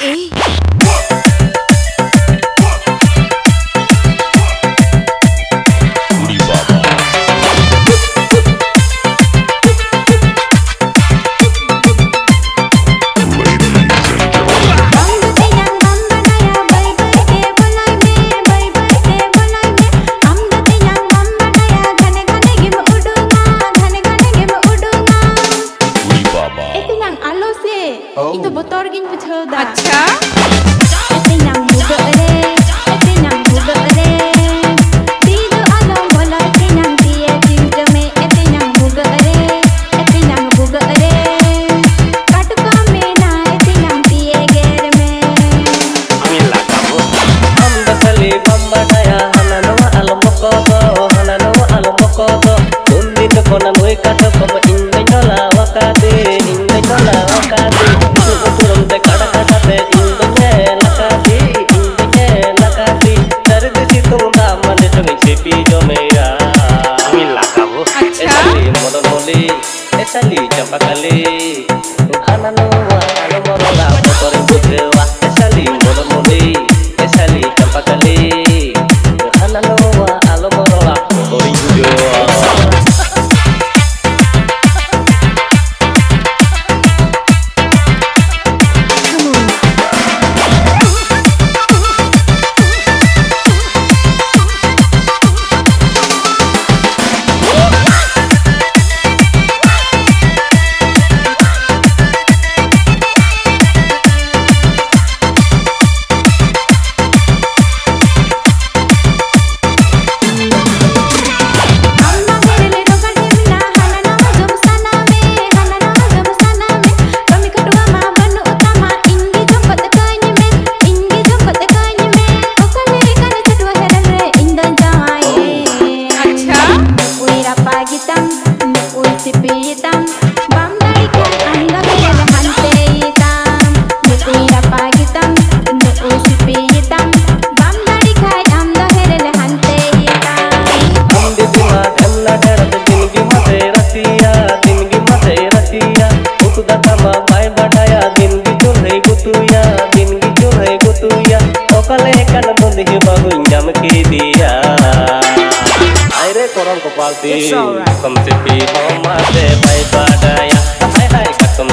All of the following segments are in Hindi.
Ei! oh. i to Botorgień to Acha? 歌、भैया हाय रे कोरल गोपाल दी कसम से पी हो माते भाई बाडाया। हाय हाय कसम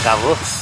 acabou.